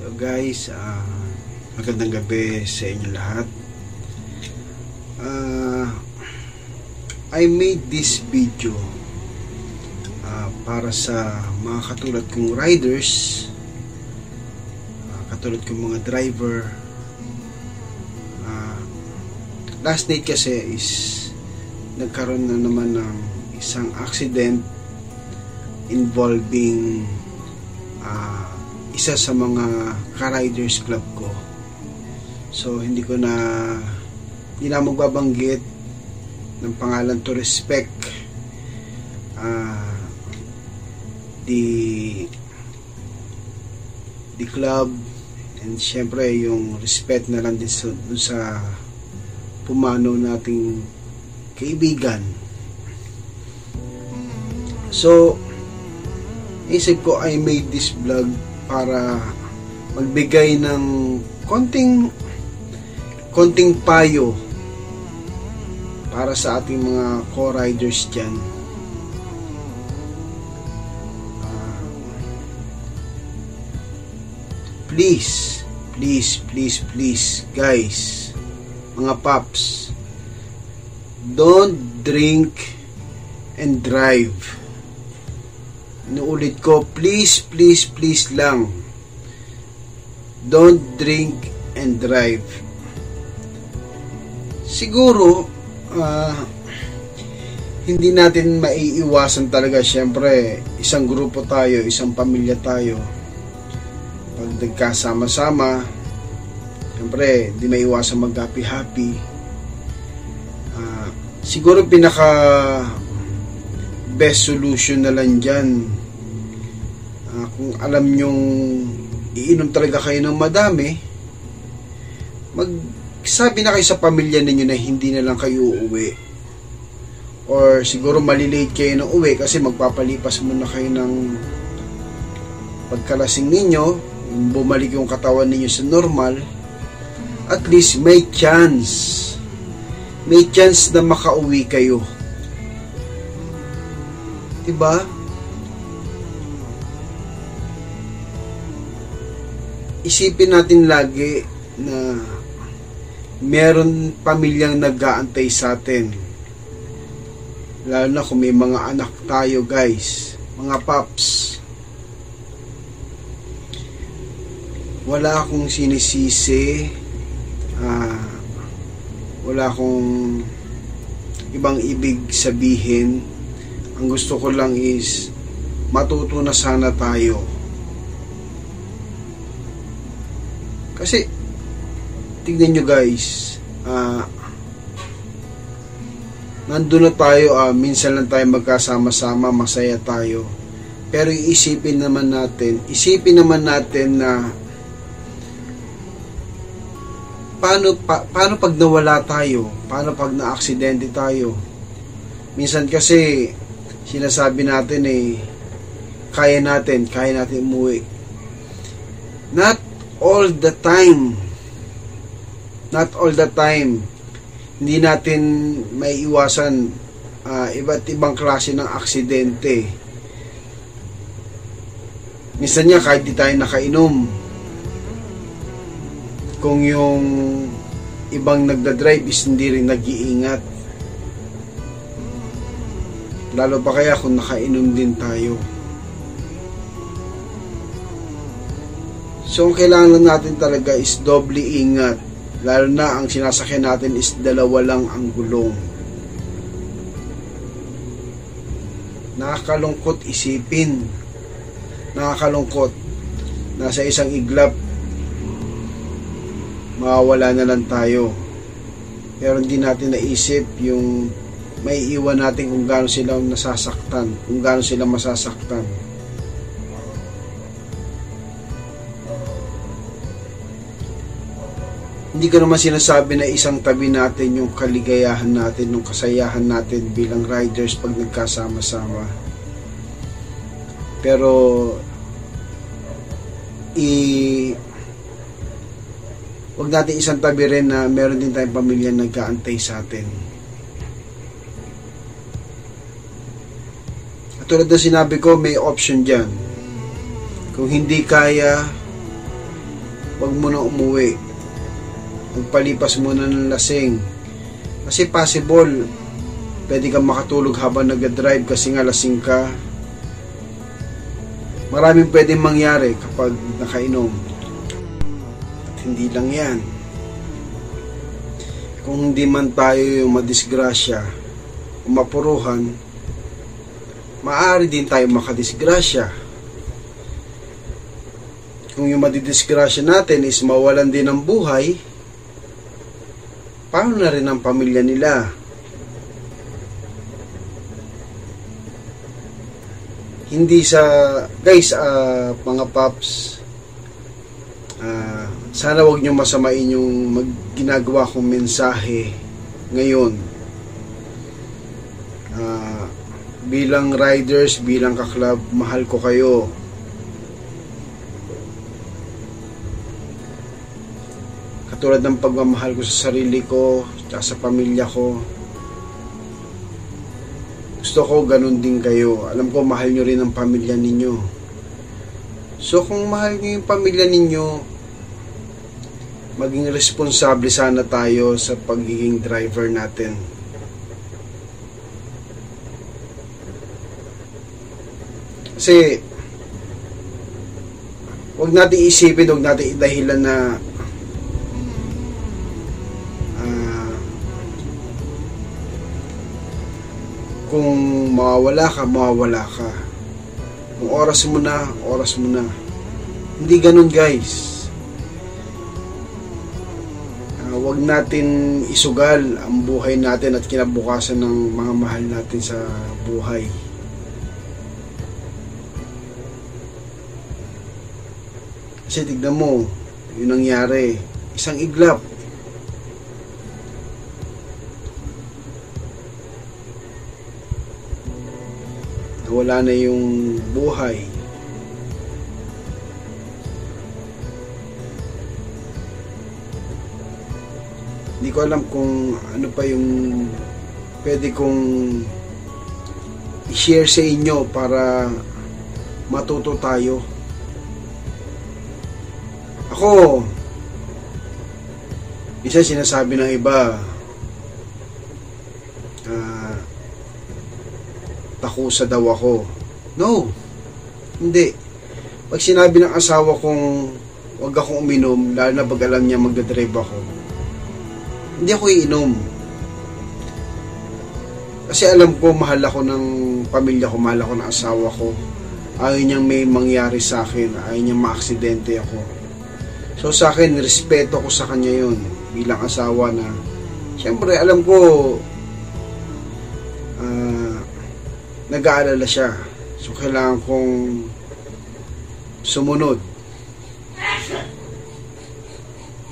guys, uh, magandang gabi sa inyo lahat. Uh, I made this video uh, para sa mga katulad kong riders, uh, katulad kong mga driver. Uh, last night kasi is nagkaroon na naman ng isang accident involving uh, isa sa mga ka-riders club ko. So, hindi ko na hindi na magbabanggit ng pangalan to respect uh, the the club and syempre yung respect na lang din sa, sa pumano nating kaibigan. So, isip ko I made this vlog para magbigay ng konting konting payo para sa ating mga co-riders dyan. Uh, please, please, please, please, guys, mga paps, don't drink and drive Inuulit ko, please, please, please lang. Don't drink and drive. Siguro, uh, hindi natin maiiwasan talaga syempre isang grupo tayo, isang pamilya tayo. Pag nagkasama-sama, syempre, di maiiwasan mag-happy-happy. Uh, siguro pinaka best solution na lang dyan kung alam nyong iinom talaga kayo ng madami, magsabi na kayo sa pamilya ninyo na hindi na lang kayo uuwi. Or siguro malilate kayo ng uwi kasi magpapalipas muna kayo ng pagkalasing ninyo, bumalik yung katawan ninyo sa normal, at least may chance. May chance na makauwi kayo. Diba? Isipin natin lagi na meron pamilyang nag-aantay sa atin. Lalo na kung may mga anak tayo guys, mga paps. Wala akong sinisisi, uh, wala akong ibang ibig sabihin. Ang gusto ko lang is matuto na sana tayo Kasi, tignan nyo guys, uh, nandun na tayo, uh, minsan lang tayo magkasama-sama, masaya tayo. Pero isipin naman natin, isipin naman natin na paano, pa, paano pag nawala tayo? Paano pag na-aksidente tayo? Minsan kasi, sinasabi natin eh, kaya natin, kaya natin umuwi. Not all the time. Not all the time. Hindi natin may iwasan uh, iba't ibang klase ng aksidente. Minsan niya kahit di tayo nakainom. Kung yung ibang nagda-drive is hindi rin nag-iingat. Lalo pa kaya kung nakainom din tayo. So, ang kailangan lang natin talaga is doble ingat. Lalo na ang sinasakyan natin is dalawa lang ang gulong. Nakakalungkot isipin. Nakakalungkot. Nasa isang iglap, mawawala na lang tayo. Pero hindi natin naisip yung may iwan natin kung gaano sila nasasaktan, kung gaano sila masasaktan. Hindi ko naman sinasabi na isang tabi natin yung kaligayahan natin, yung kasayahan natin bilang riders pag nagkasama-sama. Pero i wag natin isang tabi rin na meron din tayong pamilya nagkaantay sa atin. At tulad na sinabi ko, may option dyan. Kung hindi kaya, Huwag mo na umuwi. Magpalipas muna ng lasing. Kasi possible, pwede kang makatulog habang nag-drive kasi nga lasing ka. Maraming pwedeng mangyari kapag nakainom. At hindi lang yan. Kung hindi man tayo yung madisgrasya o mapuruhan, maaari din tayo makadisgrasya. Kung yung madidisgrasya natin is mawalan din ng buhay, paano na rin ang pamilya nila? Hindi sa, guys, uh, mga paps, uh, sana wag nyo masamain yung ginagawa kong mensahe ngayon. Uh, bilang riders, bilang kaklab, mahal ko kayo. Katulad ng pagmamahal ko sa sarili ko, at sa pamilya ko. Gusto ko ganun din kayo. Alam ko mahal nyo rin ang pamilya ninyo. So kung mahal nyo yung pamilya ninyo, maging responsable sana tayo sa pagiging driver natin. Kasi wag natin isipin, wag natin idahilan na kung mawawala ka, mawawala ka. Kung oras mo na, oras mo na. Hindi ganun guys. Uh, wag natin isugal ang buhay natin at kinabukasan ng mga mahal natin sa buhay. Kasi tignan mo, yun nangyari. Isang iglap, wala na yung buhay. Hindi ko alam kung ano pa yung pwede kong i-share sa inyo para matuto tayo. Ako isa sinasabi ng iba takusa daw ako. No, hindi. Pag sinabi ng asawa kong huwag akong uminom, lalo na pag alam niya magdadrive ako, hindi ako iinom. Kasi alam ko, mahal ako ng pamilya ko, mahal ako ng asawa ko. Ayaw niyang may mangyari sa akin, ayaw niyang maaksidente ako. So sa akin, respeto ko sa kanya yun bilang asawa na, siyempre alam ko, nag-aalala siya. So, kailangan kong sumunod.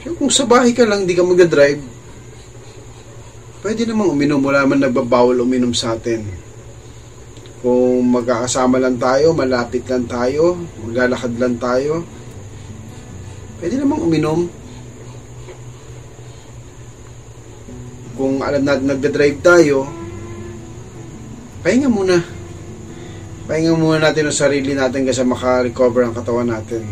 So, kung sa bahay ka lang, di ka mag-drive, pwede namang uminom. Wala man nagbabawal uminom sa atin. Kung magkakasama lang tayo, malapit lang tayo, maglalakad lang tayo, pwede namang uminom. Kung alam natin nagda-drive tayo, pahinga muna. Pahinga muna natin ang sarili natin kasi maka-recover ang katawan natin.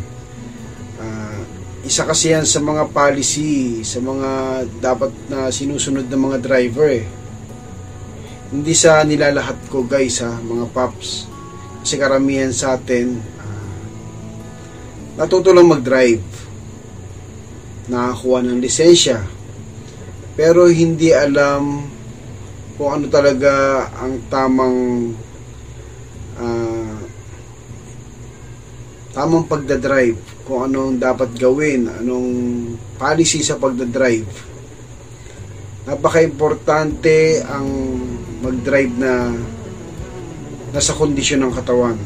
Uh, isa kasi yan sa mga policy, sa mga dapat na sinusunod ng mga driver eh. Hindi sa nilalahat ko guys ha, mga paps. Kasi karamihan sa atin, uh, natuto lang mag-drive. Nakakuha ng lisensya. Pero hindi alam kung ano talaga ang tamang uh, tamang pagdadrive kung anong dapat gawin anong policy sa pagdadrive. Napaka-importante ang mag-drive na nasa kondisyon ng katawan.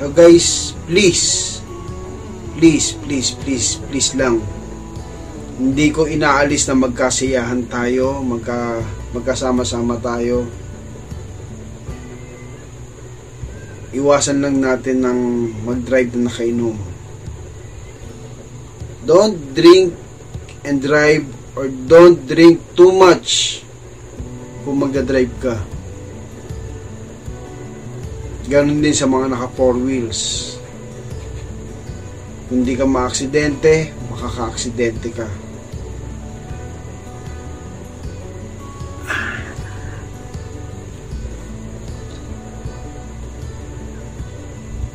So guys please please, please, please, please lang. Hindi ko inaalis na magkasiyahan tayo, magka, magkasama-sama tayo. Iwasan lang natin ng mag-drive na nakainom. Don't drink and drive or don't drink too much kung magda-drive ka. Ganon din sa mga naka four wheels. Kung di ka maaksidente, makaka-aksidente ka.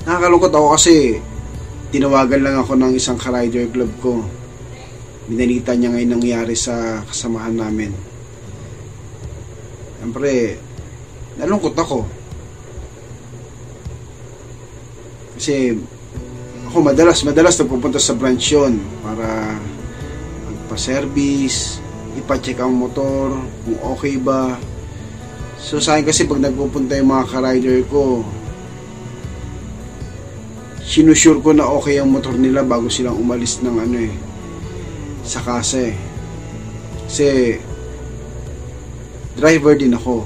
Nakakalungkot ako kasi tinawagan lang ako ng isang ka-rider club ko. Binalita niya ngayon nangyari sa kasamahan namin. Siyempre, nalungkot ako. Kasi ako madalas, madalas nagpupunta sa branch yun para magpa-service, ipa-check ang motor, kung okay ba. So sa akin kasi pag nagpupunta yung mga ka-rider ko, sinusure ko na okay ang motor nila bago silang umalis ng ano eh sa kasa eh kasi driver din ako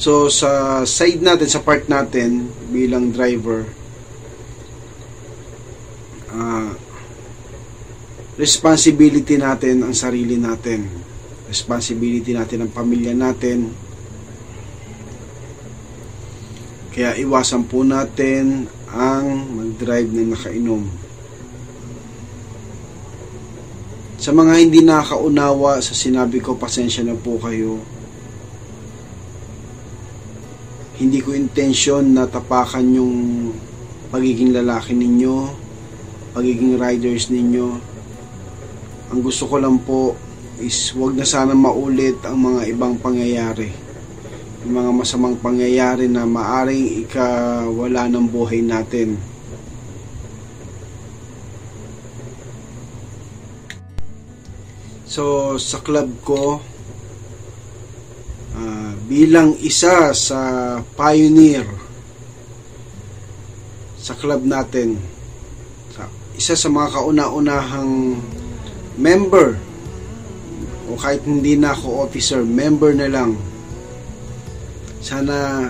so sa side natin sa part natin bilang driver uh, responsibility natin ang sarili natin responsibility natin ang pamilya natin Kaya iwasan po natin ang mag-drive na nakainom. Sa mga hindi nakaunawa sa sinabi ko, pasensya na po kayo. Hindi ko intensyon na tapakan yung pagiging lalaki ninyo, pagiging riders ninyo. Ang gusto ko lang po is wag na sana maulit ang mga ibang pangyayari yung mga masamang pangyayari na maaring ikawala ng buhay natin. So, sa club ko, bilang isa sa pioneer sa club natin, sa, isa sa mga kauna-unahang member o kahit hindi na ako officer, member na lang. Sana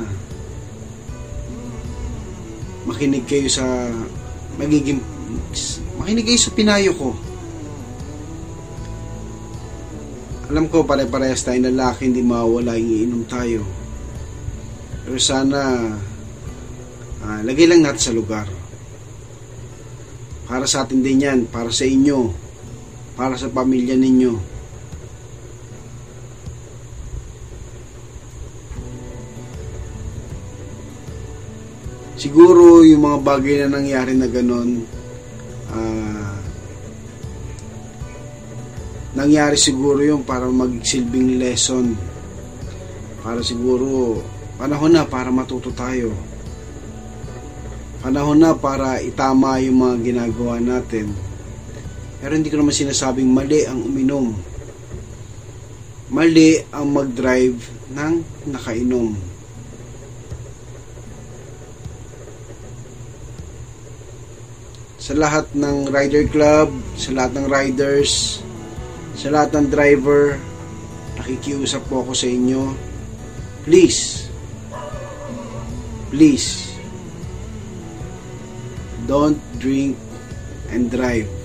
makinig kayo sa magiging makinig kayo sa pinayo ko alam ko pare-parehas tayo lalaki hindi mawala yung iinom tayo. Pero sana uh, lagay lang natin sa lugar. Para sa atin din yan para sa inyo para sa pamilya ninyo. Siguro yung mga bagay na nangyari na ganun uh, nangyari siguro yung para magsilbing lesson. Para siguro panahon na para matuto tayo. Panahon na para itama yung mga ginagawa natin. Pero hindi ko naman sinasabing mali ang uminom. Mali ang mag-drive ng nakainom. Sa lahat ng rider club, sa lahat ng riders, sa lahat ng driver, nakikiusap po ako sa inyo. Please, please, don't drink and drive.